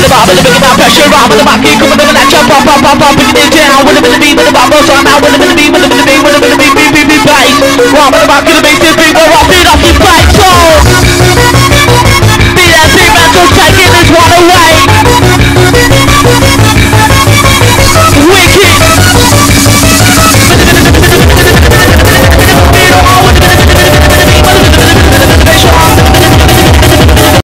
with the vibe, with the big about pressure, rhyme with the mic, keep coming down at ya, pop, pop, pop, pop, breaking it down, with the with the beat, with the vibe, so I'm out with the with the beat, with the with the beat, with the with the beat, beat, beat, beat, bass, rhyme with the mic, the bass, the beat, we're rocking off the bike, so, me and Z-Man, so taking this one away.